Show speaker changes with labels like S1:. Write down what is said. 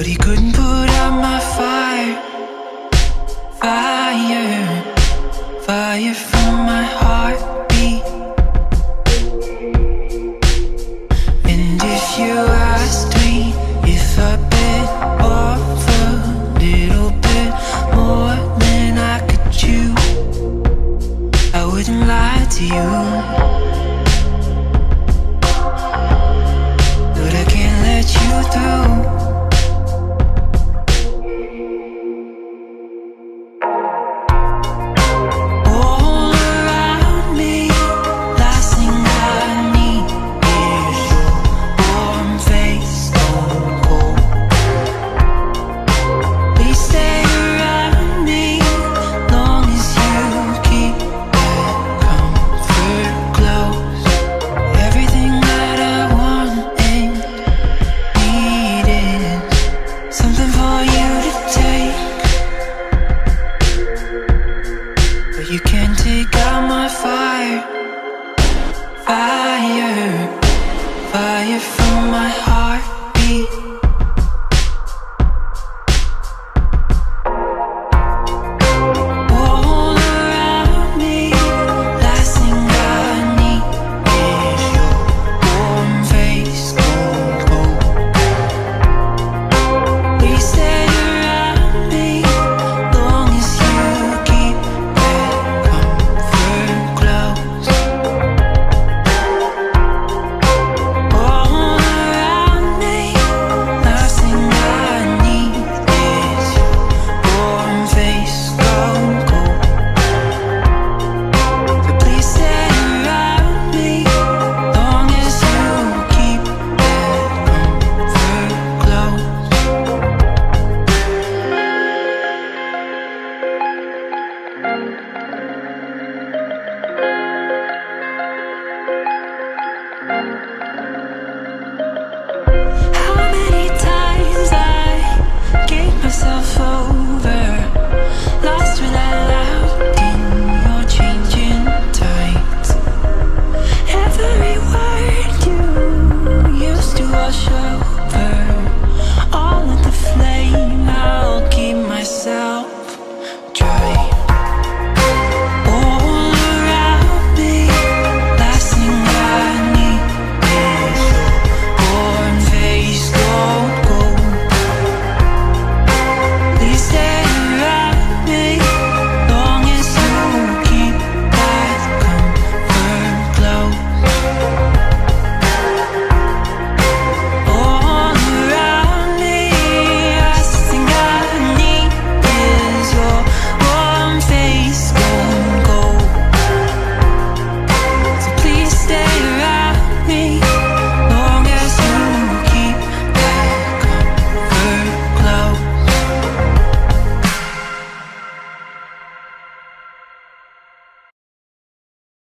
S1: But he couldn't put out my fire. Fire Fire from my heartbeat. And if you asked me If I bit off a little bit More than I could chew I wouldn't lie to you. you can myself